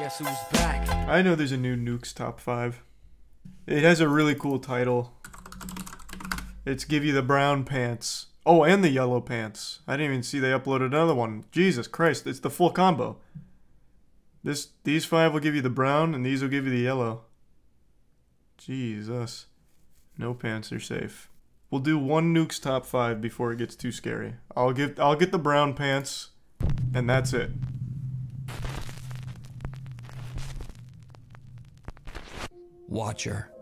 Guess who's back? I know there's a new Nukes top five. It has a really cool title. It's give you the brown pants. Oh, and the yellow pants. I didn't even see they uploaded another one. Jesus Christ, it's the full combo. This these five will give you the brown and these will give you the yellow. Jesus. No pants are safe. We'll do one Nukes top five before it gets too scary. I'll give I'll get the brown pants and that's it. Watcher.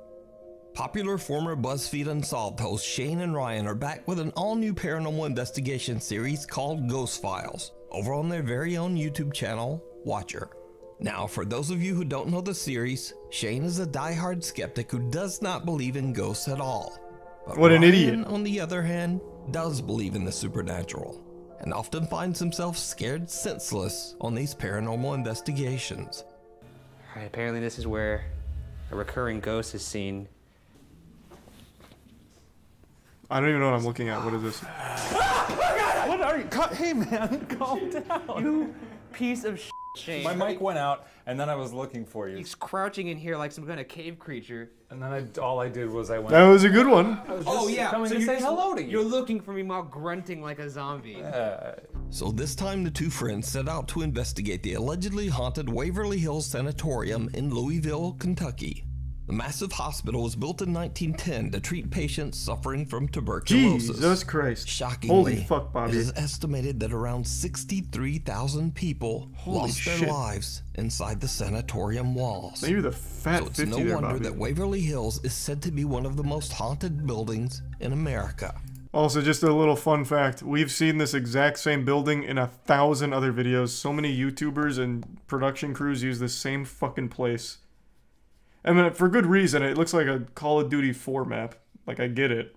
Popular former BuzzFeed Unsolved hosts Shane and Ryan are back with an all new paranormal investigation series called Ghost Files over on their very own YouTube channel, Watcher. Now, for those of you who don't know the series, Shane is a die-hard skeptic who does not believe in ghosts at all. But What an idiot. on the other hand, does believe in the supernatural and often finds himself scared senseless on these paranormal investigations. Alright, apparently this is where a recurring ghost is seen. I don't even know what I'm looking at. What is this? Ah, oh what are you? Hey man, calm down. You piece of shit, Shane. My mic went out, and then I was looking for you, He's crouching in here like some kind of cave creature. and then I, all I did was I went. That was a good one. I was Oh just yeah, coming so to say hello to you. You're looking for me while grunting like a zombie. So this time the two friends set out to investigate the allegedly haunted Waverly Hills Sanatorium in Louisville, Kentucky. The massive hospital was built in 1910 to treat patients suffering from tuberculosis. Jesus Christ. Shockingly, Holy fuck, it Bobby. is estimated that around 63,000 people Holy lost shit. their lives inside the sanatorium walls. Maybe the fat So it's 50 no there, wonder Bobby. that Waverly Hills is said to be one of the most haunted buildings in America. Also, just a little fun fact. We've seen this exact same building in a thousand other videos. So many YouTubers and production crews use this same fucking place. I mean, for good reason. It looks like a Call of Duty 4 map. Like, I get it.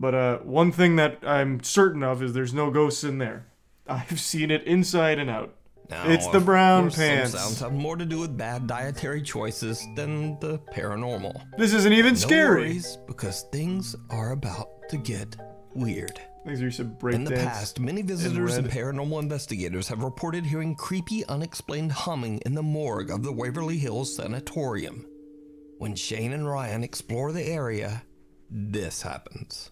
But uh, one thing that I'm certain of is there's no ghosts in there. I've seen it inside and out. Now, It's the brown pants. Some sounds have more to do with bad dietary choices than the paranormal. This isn't even No scary. worries, because things are about to get weird. Things are used to break In the past, many visitors and red. paranormal investigators have reported hearing creepy, unexplained humming in the morgue of the Waverly Hills Sanatorium. When Shane and Ryan explore the area, this happens.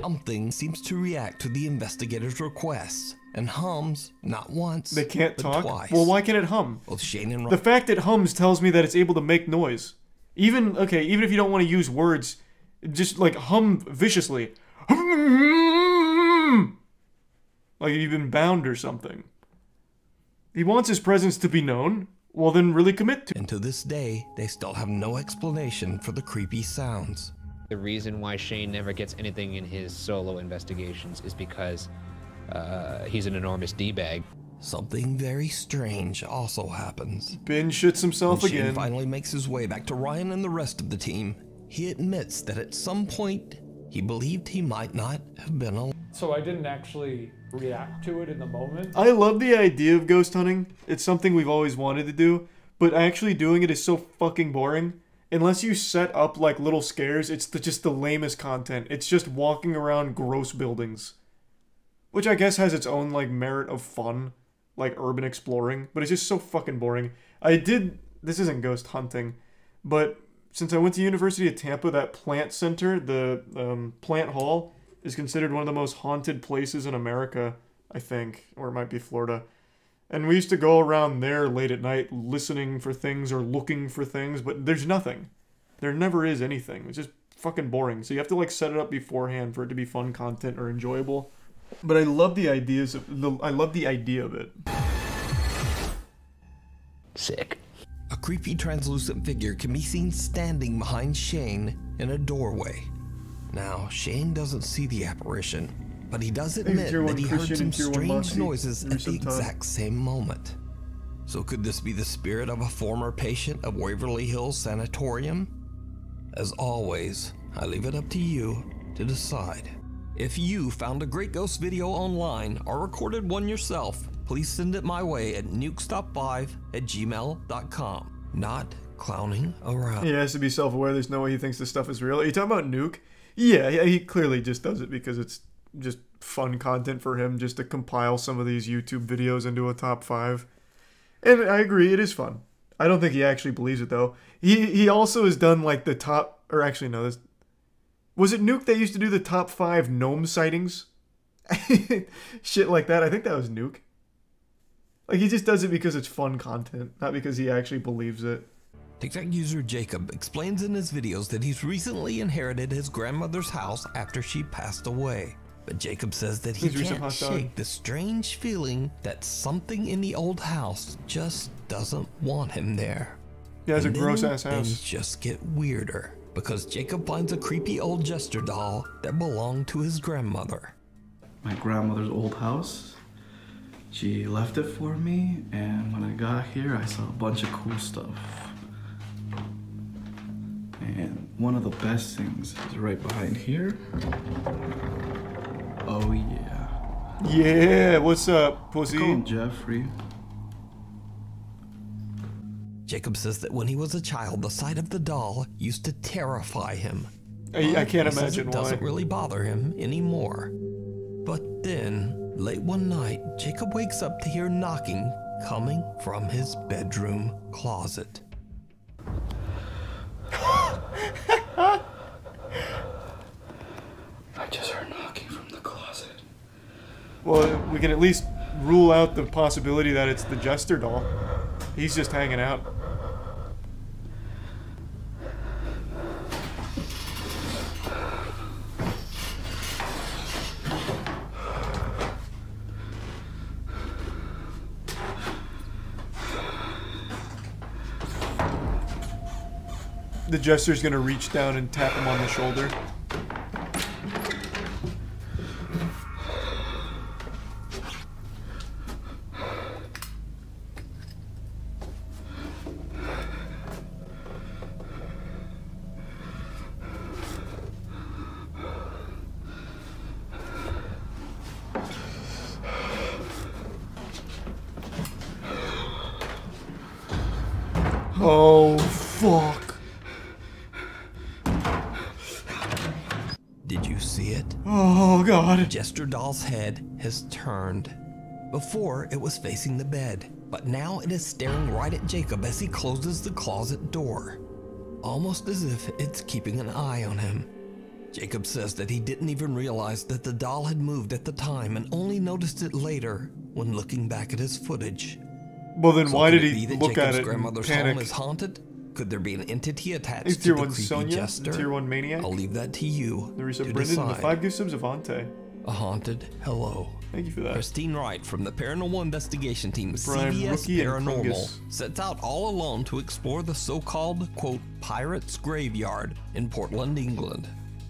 Something seems to react to the investigators' requests and hums not once, They can't but talk? twice. Well, why can't it hum? Both Shane and Ryan. The fact it hums tells me that it's able to make noise. Even okay, even if you don't want to use words, just like hum viciously. Like you've been bound or something. He wants his presence to be known. Well, then really commit to. and to this day, they still have no explanation for the creepy sounds. The reason why Shane never gets anything in his solo investigations is because uh, he's an enormous d-bag. Something very strange also happens. Ben shits himself When Shane again. finally makes his way back to Ryan and the rest of the team, he admits that at some point he believed he might not have been alone. So I didn't actually react to it in the moment. I love the idea of ghost hunting. It's something we've always wanted to do, but actually doing it is so fucking boring. Unless you set up like little scares, it's the, just the lamest content. It's just walking around gross buildings. Which I guess has its own like merit of fun, like urban exploring, but it's just so fucking boring. I did this isn't ghost hunting, but since I went to University of Tampa, that plant center, the um, plant hall, is considered one of the most haunted places in America, I think, or it might be Florida. And we used to go around there late at night listening for things or looking for things, but there's nothing. There never is anything. It's just fucking boring. So you have to like set it up beforehand for it to be fun content or enjoyable. But I love the ideas of the I love the idea of it. Sick. A creepy translucent figure can be seen standing behind Shane in a doorway. Now, Shane doesn't see the apparition, but he does admit that he heard some and Tier one strange noises at the exact same moment. So could this be the spirit of a former patient of Waverly Hills Sanatorium? As always, I leave it up to you to decide. If you found a great ghost video online or recorded one yourself, please send it my way at nukestop5 at gmail.com. Not clowning around. He has to be self-aware. There's no way he thinks this stuff is real. Are you talking about Nuke? Yeah, he clearly just does it because it's just fun content for him just to compile some of these YouTube videos into a top five. And I agree, it is fun. I don't think he actually believes it though. He he also has done like the top, or actually no, this was it Nuke that used to do the top five gnome sightings, shit like that. I think that was Nuke. Like he just does it because it's fun content, not because he actually believes it. TikTok user Jacob explains in his videos that he's recently inherited his grandmother's house after she passed away. But Jacob says that he His recent can't shake the strange feeling that something in the old house just doesn't want him there. He has a gross then ass Things house. just get weirder because Jacob finds a creepy old jester doll that belonged to his grandmother. my grandmother's old house. She left it for me, and when I got here, I saw a bunch of cool stuff. And one of the best things is right behind here. Oh, yeah. Yeah, what's up, pussy? Call him Jeffrey. Jacob says that when he was a child, the sight of the doll used to terrify him. I, I can't He says imagine it why. doesn't really bother him anymore. But then, late one night, Jacob wakes up to hear knocking coming from his bedroom closet. I just heard knocking from the closet. Well, we can at least rule out the possibility that it's the jester doll. He's just hanging out. The jester's gonna reach down and tap him on the shoulder. Oh, fuck. God. Jester Doll's head has turned. Before, it was facing the bed, but now it is staring right at Jacob as he closes the closet door, almost as if it's keeping an eye on him. Jacob says that he didn't even realize that the doll had moved at the time and only noticed it later when looking back at his footage. Well, then So why did it he be that look Jacob's at it and grandmother's panic? home is haunted? Could there be an entity attached Is to the one creepy Sonya? jester? Tier one Maniac? I'll leave that to you Larissa to Brendan, and the five gift subs of Ante. A haunted hello. Thank you for that. Christine Wright from the Paranormal Investigation Team Brian CBS Paranormal sets out all alone to explore the so-called quote pirates graveyard in Portland, England.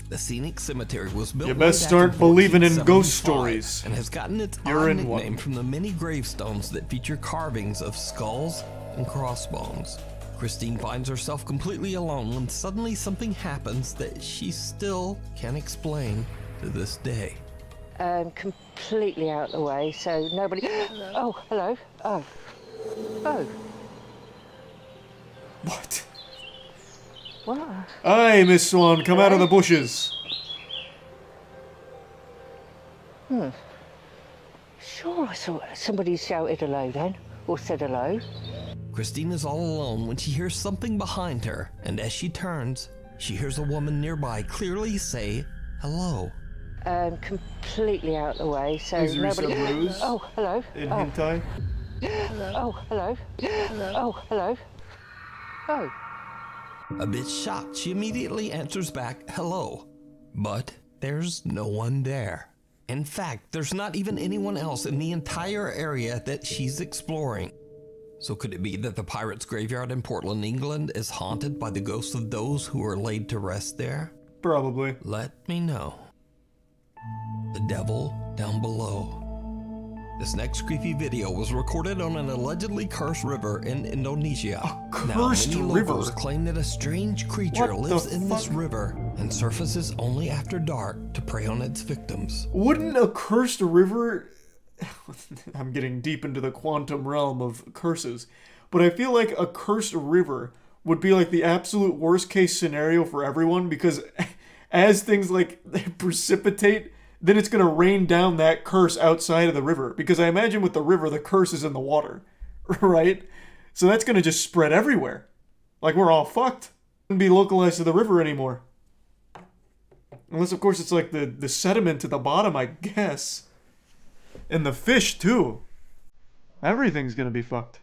The scenic cemetery was built You best back start in believing in 1475 ghost stories. and has gotten its You're odd nickname one. from the many gravestones that feature carvings of skulls and crossbones. Christine finds herself completely alone when suddenly something happens that she still can't explain to this day. Um, completely out of the way, so nobody. Oh, hello. Oh, oh, What? what? Aye, Miss Swan, come out of the bushes. Hmm. Sure, I saw somebody shouted hello then, or said hello. Christine is all alone when she hears something behind her, and as she turns, she hears a woman nearby clearly say hello. Um, completely out of the way, so Is nobody. some ruse Oh, hello. In Oh, hentai? oh, hello. Oh, hello. Oh, A bit shocked, she immediately answers back hello. But there's no one there. In fact, there's not even anyone else in the entire area that she's exploring. So could it be that the pirates' graveyard in Portland, England is haunted by the ghosts of those who are laid to rest there? Probably. Let me know. The devil down below. This next creepy video was recorded on an allegedly cursed river in Indonesia. cursed now, many river? locals claim that a strange creature What lives in this river and surfaces only after dark to prey on its victims. Wouldn't a cursed river. I'm getting deep into the quantum realm of curses. But I feel like a cursed river would be like the absolute worst case scenario for everyone because as things like precipitate, then it's going to rain down that curse outside of the river. Because I imagine with the river, the curse is in the water, right? So that's gonna just spread everywhere. Like we're all fucked. Wouldn't be localized to the river anymore. Unless of course it's like the, the sediment at the bottom, I guess. And the fish too. Everything's gonna be fucked.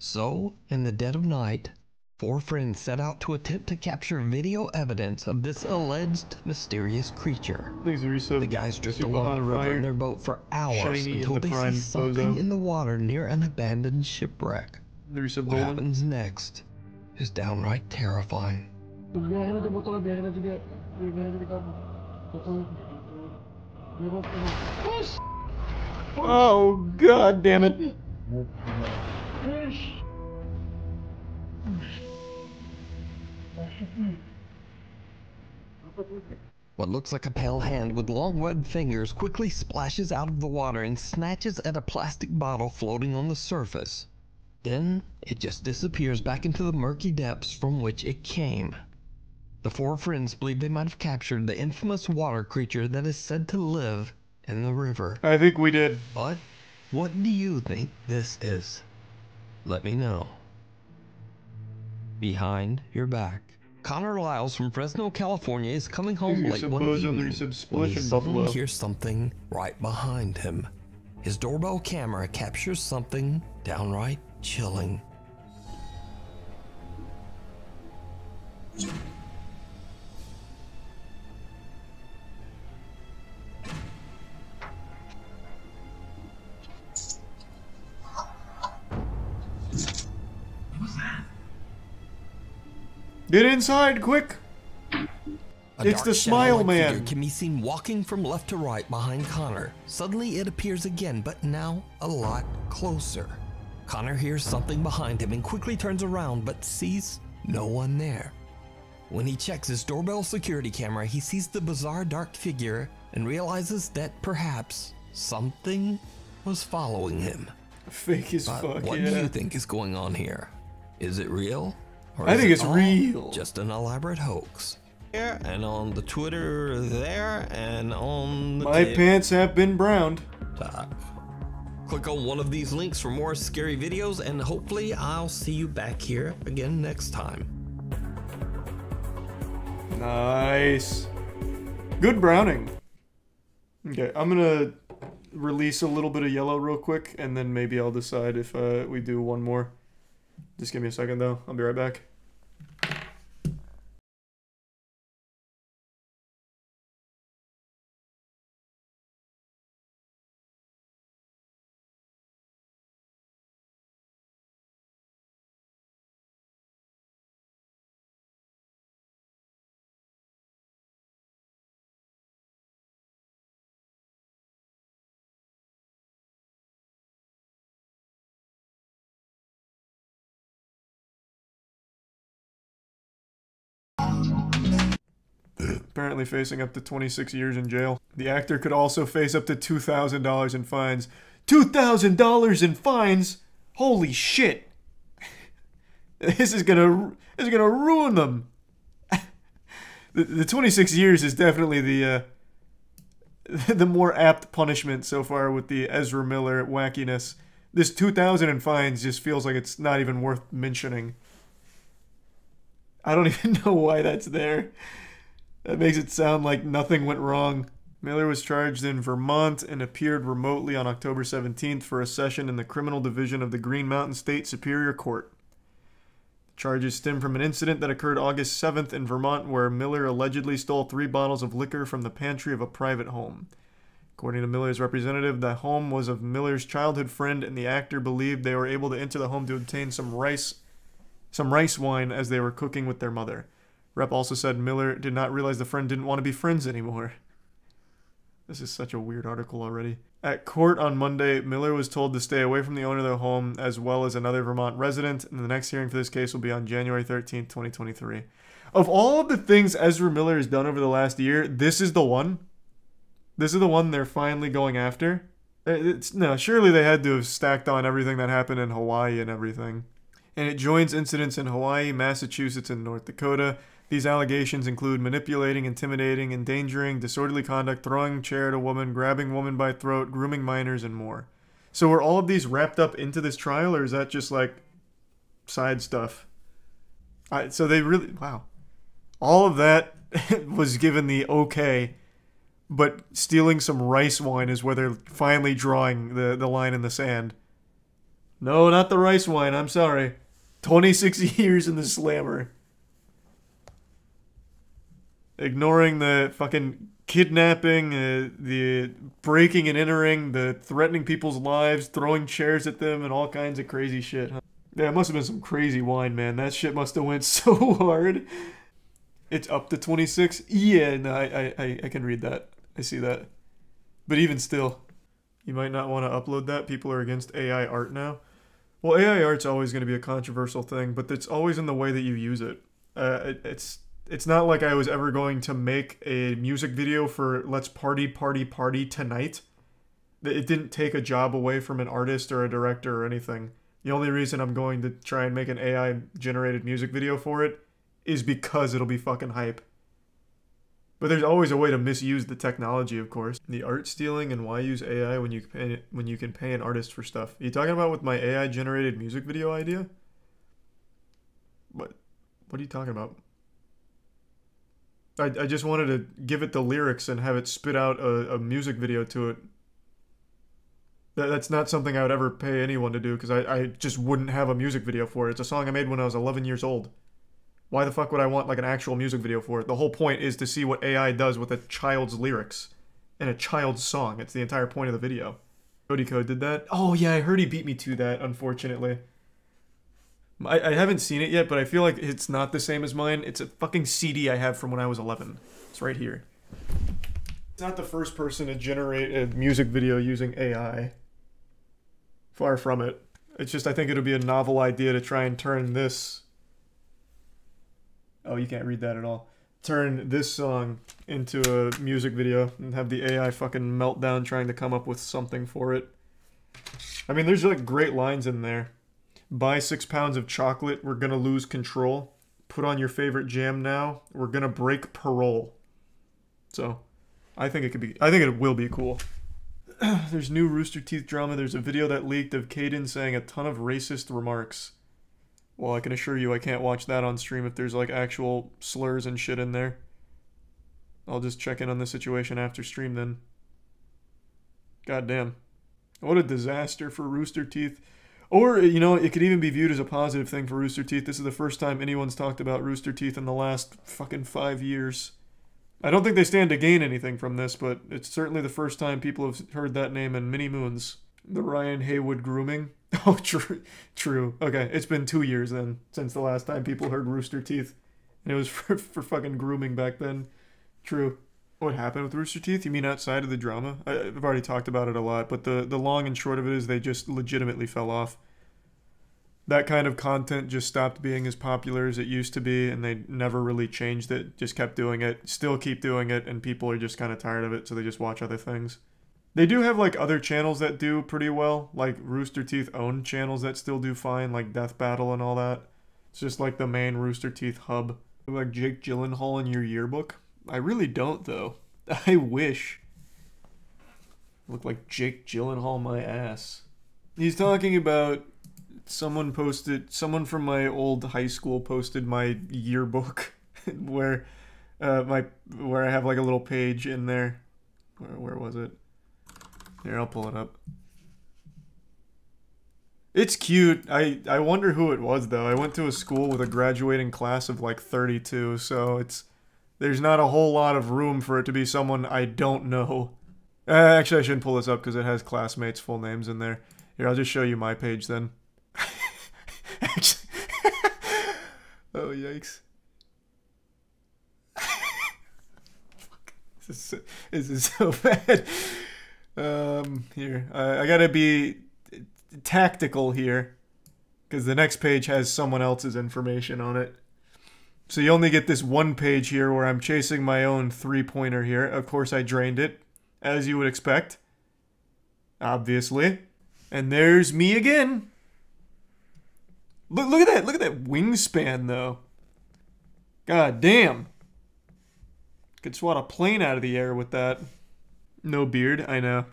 So, in the dead of night, four friends set out to attempt to capture video evidence of this alleged mysterious creature. Things are so The guys drift along the river in their boat for hours Shiny until the they see something bozo. in the water near an abandoned shipwreck. They're What golden. happens next is downright terrifying. Oh god damn it. What looks like a pale hand with long webbed fingers quickly splashes out of the water and snatches at a plastic bottle floating on the surface. Then it just disappears back into the murky depths from which it came. The four friends believe they might have captured the infamous water creature that is said to live in the river. I think we did. But what do you think this is? Let me know. Behind your back. Connor Lyles from Fresno, California is coming home late one evening when he suddenly hears something right behind him. His doorbell camera captures something downright chilling. Get inside, quick! A It's the Smile Man. figure can be seen walking from left to right behind Connor. Suddenly it appears again, but now a lot closer. Connor hears something behind him and quickly turns around, but sees no one there. When he checks his doorbell security camera, he sees the bizarre dark figure and realizes that perhaps something was following him. Fake as But fuck, what yeah. do you think is going on here? Is it real? Or I think it it's all real. Just an elaborate hoax. Here and on the Twitter there and on the My TikTok. pants have been browned. Click on one of these links for more scary videos and hopefully I'll see you back here again next time. Nice. Good browning. Okay, I'm gonna release a little bit of yellow real quick, and then maybe I'll decide if uh, we do one more. Just give me a second though. I'll be right back. Apparently facing up to 26 years in jail. The actor could also face up to $2,000 in fines. $2,000 in fines? Holy shit. This is gonna this is gonna ruin them. the, the 26 years is definitely the uh, the more apt punishment so far with the Ezra Miller wackiness. This 2000 in fines just feels like it's not even worth mentioning. I don't even know why that's there. That makes it sound like nothing went wrong. Miller was charged in Vermont and appeared remotely on October 17th for a session in the criminal division of the Green Mountain State Superior Court. The charges stem from an incident that occurred August 7th in Vermont where Miller allegedly stole three bottles of liquor from the pantry of a private home. According to Miller's representative, the home was of Miller's childhood friend, and the actor believed they were able to enter the home to obtain some rice, some rice wine as they were cooking with their mother. Rep also said Miller did not realize the friend didn't want to be friends anymore. This is such a weird article already. At court on Monday, Miller was told to stay away from the owner of the home as well as another Vermont resident, and the next hearing for this case will be on January 13th, 2023. Of all of the things Ezra Miller has done over the last year, this is the one. This is the one they're finally going after. Uh, It's, no, surely they had to have stacked on everything that happened in Hawaii and everything. And it joins incidents in Hawaii, Massachusetts, and North Dakota. These allegations include manipulating, intimidating, endangering, disorderly conduct, throwing chair at a woman, grabbing woman by throat, grooming minors, and more. So were all of these wrapped up into this trial, or is that just like side stuff? I, so they really wow, all of that was given the okay, but stealing some rice wine is where they're finally drawing the the line in the sand. No, not the rice wine. I'm sorry. Twenty six years in the slammer. Ignoring the fucking kidnapping, uh, the breaking and entering, the threatening people's lives, throwing chairs at them, and all kinds of crazy shit. Huh? Yeah, it must have been some crazy wine, man. That shit must have went so hard. It's up to 26. Yeah, no, I, I, I can read that. I see that. But even still, you might not want to upload that. People are against AI art now. Well, AI art's always going to be a controversial thing, but it's always in the way that you use it. Uh, it it's it's not like I was ever going to make a music video for Let's Party, Party, Party Tonight. It didn't take a job away from an artist or a director or anything. The only reason I'm going to try and make an AI generated music video for it is because it'll be fucking hype. But there's always a way to misuse the technology, of course. The art stealing and why use AI when you pay, when you can pay an artist for stuff. Are you talking about with my AI generated music video idea? What? What are you talking about? I, I just wanted to give it the lyrics and have it spit out a, a music video to it. That, that's not something I would ever pay anyone to do because I, I just wouldn't have a music video for it. It's a song I made when I was 11 years old. Why the fuck would I want like an actual music video for it? The whole point is to see what AI does with a child's lyrics and a child's song. It's the entire point of the video. Cody Code did that. Oh yeah, I heard he beat me to that, unfortunately. I, I haven't seen it yet, but I feel like it's not the same as mine. It's a fucking CD I have from when I was 11. It's right here. It's not the first person to generate a music video using AI. Far from it. It's just I think it'll be a novel idea to try and turn this. Oh, you can't read that at all. Turn this song into a music video and have the AI fucking meltdown trying to come up with something for it. I mean, there's like great lines in there. Buy six pounds of chocolate. We're gonna lose control. Put on your favorite jam now. We're gonna break parole. So, I think it could be. I think it will be cool. There's new Rooster Teeth drama. There's a video that leaked of Kdin saying a ton of racist remarks. Well, I can assure you I can't watch that on stream if there's like actual slurs and shit in there. I'll just check in on the situation after stream then. Goddamn. What a disaster for Rooster Teeth. Or, you know, it could even be viewed as a positive thing for Rooster Teeth. This is the first time anyone's talked about Rooster Teeth in the last fucking five years. I don't think they stand to gain anything from this, but it's certainly the first time people have heard that name in many moons. The Ryan Haywood grooming. Oh, true. True. Okay, it's been two years then since the last time people heard Rooster Teeth. And it was for, for fucking grooming back then. True. What happened with Rooster Teeth? You mean outside of the drama? I, I've already talked about it a lot, but the, the long and short of it is they just legitimately fell off. That kind of content just stopped being as popular as it used to be, and they never really changed it. Just kept doing it, still keep doing it, and people are just kind of tired of it, so they just watch other things. They do have like other channels that do pretty well, like Rooster Teeth own channels that still do fine, like Death Battle and all that. It's just like the main Rooster Teeth hub. Like Jake Gyllenhaal in your yearbook. I really don't though. I wish. Look like Jake Gyllenhaal my ass. He's talking about someone posted someone from my old high school posted my yearbook where uh my where I have like a little page in there. Where, where was it? Here, I'll pull it up. It's cute. I, I wonder who it was though. I went to a school with a graduating class of like 32, so it's there's not a whole lot of room for it to be someone I don't know. Uh, actually, I shouldn't pull this up because it has classmates' full names in there. Here, I'll just show you my page then. oh yikes! this is this is so bad. Um, here, uh, I gotta be tactical here because the next page has someone else's information on it. So you only get this one page here where I'm chasing my own three-pointer here. Of course, I drained it, as you would expect. Obviously. And there's me again. Look, look at that. Look at that wingspan, though. God damn. Could swat a plane out of the air with that. No beard, I know.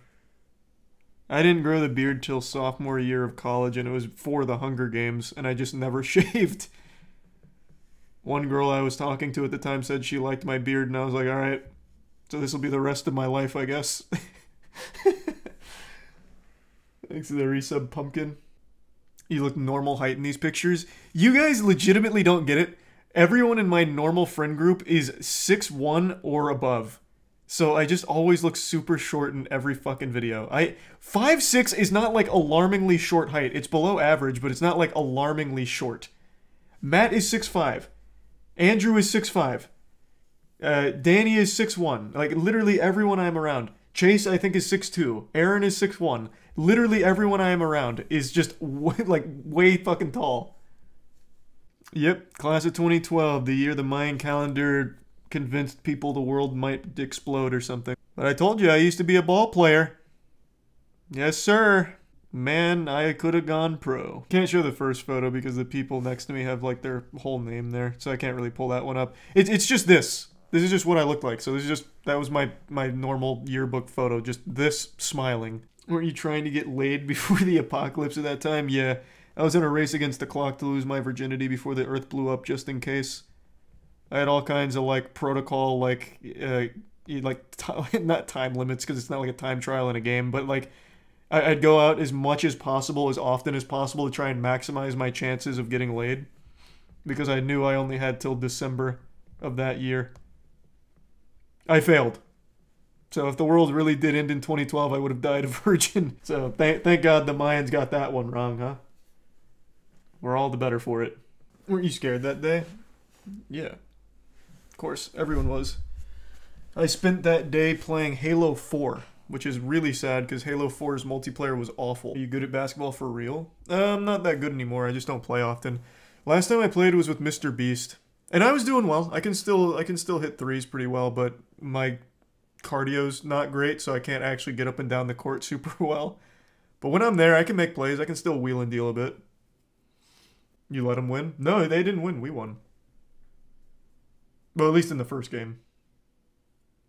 I didn't grow the beard till sophomore year of college, and it was for the Hunger Games, and I just never shaved. One girl I was talking to at the time said she liked my beard, and I was like, all right, so this will be the rest of my life, I guess. Thanks to the resub pumpkin. You look normal height in these pictures. You guys legitimately don't get it. Everyone in my normal friend group is 6'1 or above. So I just always look super short in every fucking video. I 5'6 is not like alarmingly short height. It's below average, but it's not like alarmingly short. Matt is 6'5. Andrew is 6'5. Uh, Danny is 6'1. Like literally everyone I'm around. Chase I think is 6'2. Aaron is 6'1. Literally everyone I am around is just like way fucking tall. Yep, class of 2012, the year the Mayan calendar convinced people the world might explode or something. But I told you I used to be a ball player. Yes, sir. Man, I could have gone pro. Can't show the first photo because the people next to me have like their whole name there, so I can't really pull that one up. It's it's just this. This is just what I looked like. So this is just that was my my normal yearbook photo. Just this smiling. Weren't you trying to get laid before the apocalypse at that time? Yeah. I was in a race against the clock to lose my virginity before the earth blew up just in case. I had all kinds of like protocol like uh like not time limits because it's not like a time trial in a game, but like I- I'd go out as much as possible, as often as possible to try and maximize my chances of getting laid because I knew I only had till December of that year. I failed. So if the world really did end in 2012, I would have died a virgin. So thank thank God the Mayans got that one wrong, huh? We're all the better for it. Weren't you scared that day? Yeah. Of course, everyone was. I spent that day playing Halo 4, which is really sad because Halo 4's multiplayer was awful. Are you good at basketball for real? Uh, I'm not that good anymore. I just don't play often. Last time I played was with Mr. Beast, and I was doing well. I can still I can still hit threes pretty well, but my cardio's not great, so I can't actually get up and down the court super well. But when I'm there, I can make plays. I can still wheel and deal a bit. You let them win? No, they didn't win. We won. Well, at least in the first game.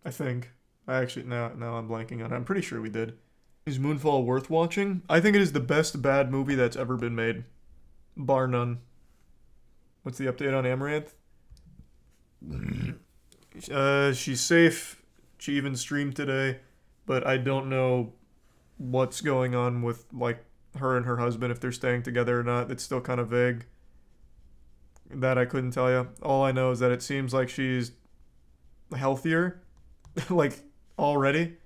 I think. I actually now now I'm blanking on it. I'm pretty sure we did. Is Moonfall worth watching? I think it is the best bad movie that's ever been made. Bar none. What's the update on Amouranth? Uh, she's safe. She even streamed today, but I don't know what's going on with like her and her husband if they're staying together or not. It's still kind of vague. That I couldn't tell you. All I know is that it seems like she's healthier, like already.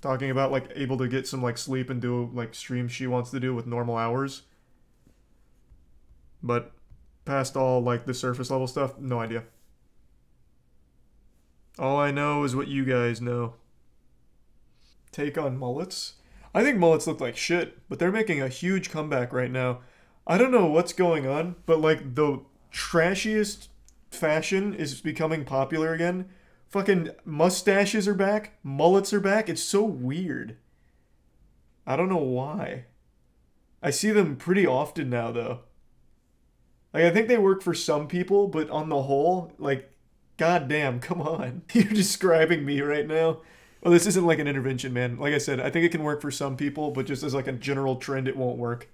Talking about like able to get some like sleep and do like streams she wants to do with normal hours. But past all like the surface level stuff, no idea. All I know is what you guys know. Take on mullets? I think mullets look like shit, but they're making a huge comeback right now. I don't know what's going on, but like the trashiest fashion is becoming popular again. Fucking mustaches are back, mullets are back. It's so weird. I don't know why. I see them pretty often now though. Like I think they work for some people, but on the whole, like goddamn, come on. You're describing me right now. Well, this isn't like an intervention, man. Like I said, I think it can work for some people, but just as like a general trend, it won't work.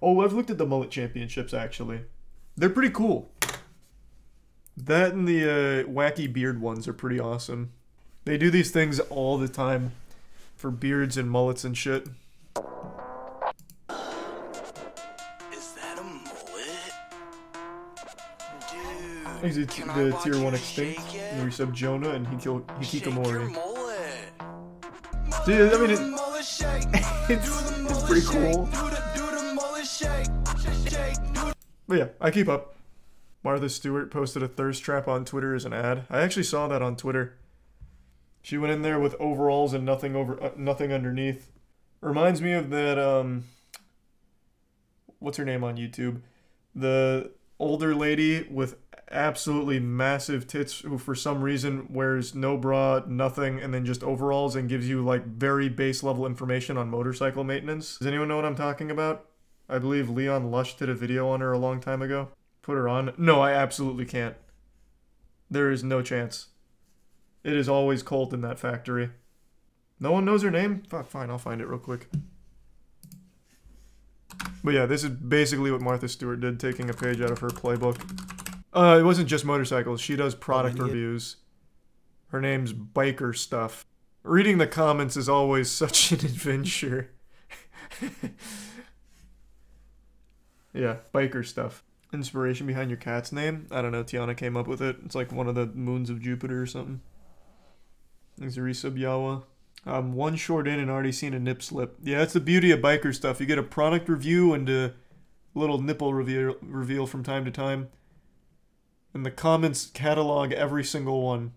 Oh, I've looked at the mullet championships actually. They're pretty cool. That and the uh, wacky beard ones are pretty awesome. They do these things all the time for beards and mullets and shit. Is that a mullet? Dude, He's a t- the tier one extinct. shake it? And we sub Jonah and your Hikikomori. Dude, I mean, it, it's, it's pretty cool. Do the, do the mullet shake. Shake. Do But yeah, I keep up. Martha Stewart posted a thirst trap on Twitter as an ad. I actually saw that on Twitter. She went in there with overalls and nothing over uh, nothing underneath. Reminds me of that um what's her name on YouTube? The older lady with absolutely massive tits who for some reason wears no bra, nothing and then just overalls and gives you like very base level information on motorcycle maintenance. Does anyone know what I'm talking about? I believe Leon Lush did a video on her a long time ago. Put her on. No, I absolutely can't. There is no chance. It is always cold in that factory. No one knows her name? Fuck, fine, I'll find it real quick. But yeah, this is basically what Martha Stewart did, taking a page out of her playbook. Uh, it wasn't just motorcycles. She does product Idiot. reviews. Her name's Biker Stuff. Reading the comments is always such an adventure. yeah, Biker Stuff. Inspiration behind your cat's name? I don't know. Tiana came up with it. It's like one of the moons of Jupiter or something. Resub Yawa. I'm one short in and already seen a nip slip. Yeah, that's the beauty of biker stuff. You get a product review and a little nipple reveal reveal from time to time. And the comments catalog every single one.